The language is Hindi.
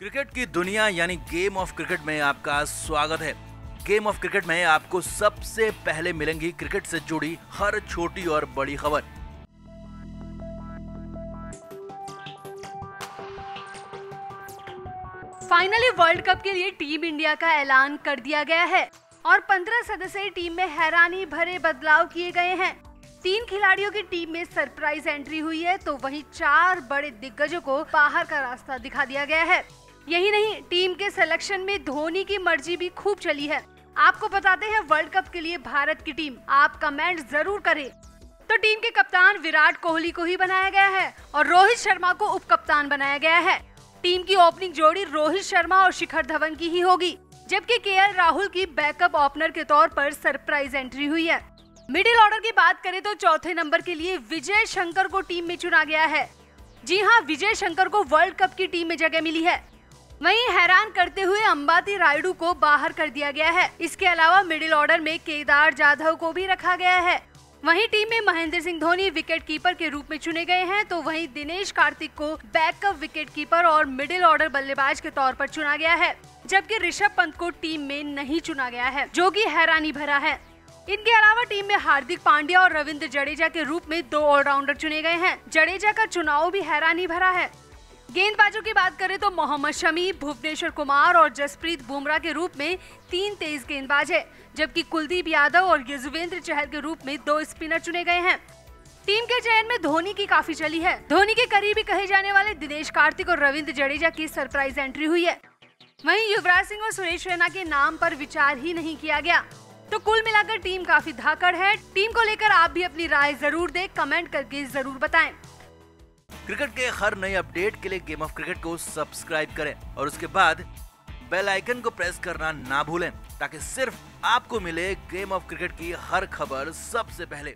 क्रिकेट की दुनिया यानी गेम ऑफ़ क्रिकेट में आपका स्वागत है। गेम ऑफ़ क्रिकेट में आपको सबसे पहले मिलेंगी क्रिकेट से जुड़ी हर छोटी और बड़ी खबर। फाइनली वर्ल्ड कप के लिए टीम इंडिया का ऐलान कर दिया गया है और 15 सदस्यीय टीम में हैरानी भरे बदलाव किए गए हैं। तीन खिलाड़ियों की टीम में सरप्राइज़ एंट्री हुई है तो वहीं चार बड़े दिग्गजों को बाहर का रास्ता दिखा दिया गया है। यही नहीं, टीम के सिलेक्शन में धोनी की मर्ज़ी भी खूब चली है। आपको बताते हैं वर्ल्ड कप के लिए भारत की टीम। आप कमेंट ज़रूर करें। तो टीम के कप्तान विराट कोहली को ही बनाया गया है और रोहित शर्मा को उप कप्तान बनाया गया है। टीम की ओपनिंग जोड़ी रोहित शर्मा और शिखर धवन की ही होगी, जबकि के राहुल की बैकअप ओपनर के तौर पर सरप्राइज़ एंट्री हुई है। मिडिल ऑर्डर की बात करें तो चौथे नंबर के लिए विजय शंकर को टीम में चुना गया है। जी हाँ विजय शंकर को वर्ल्ड कप की टीम में जगह मिली है। वहीं हैरान करते हुए अंबाती रायडू को बाहर कर दिया गया है। इसके अलावा मिडिल ऑर्डर में केदार जाधव को भी रखा गया है। वहीं टीम में महेंद्र सिंह धोनी विकेट कीपर के रूप में चुने गए हैं तो वहीं दिनेश कार्तिक को बैकअप विकेट कीपर और मिडिल ऑर्डर बल्लेबाज के तौर पर चुना गया है, जबकि ऋषभ पंत को टीम में नहीं चुना गया है, जो कि हैरानी भरा है। इनके अलावा टीम में हार्दिक पांड्या और रविंद्र जडेजा के रूप में दो ऑलराउंडर चुने गए हैं। जडेजा का चुनाव भी हैरानी भरा है। गेंदबाजों की बात करें तो मोहम्मद शमी, भुवनेश्वर कुमार और जसप्रीत बुमराह के रूप में तीन तेज गेंदबाज है, जबकि कुलदीप यादव और युजवेंद्र चहल के रूप में दो स्पिनर चुने गए हैं। टीम के चयन में धोनी की काफ़ी चली है। धोनी के करीबी कहे जाने वाले दिनेश कार्तिक और रविंद्र जडेजा की सरप्राइज़ एंट्री हुई है। वहीं युवराज सिंह और सुरेश रैना के नाम पर विचार ही नहीं किया गया। तो कुल मिलाकर टीम काफ़ी धाकड़ है। टीम को लेकर आप भी अपनी राय ज़रूर दें, कमेंट करके ज़रूर बताएँ। क्रिकेट के हर नए अपडेट के लिए गेम ऑफ़ क्रिकेट को सब्सक्राइब करें और उसके बाद बेल आइकन को प्रेस करना ना भूलें, ताकि सिर्फ़ आपको मिले गेम ऑफ़ क्रिकेट की हर खबर सबसे पहले।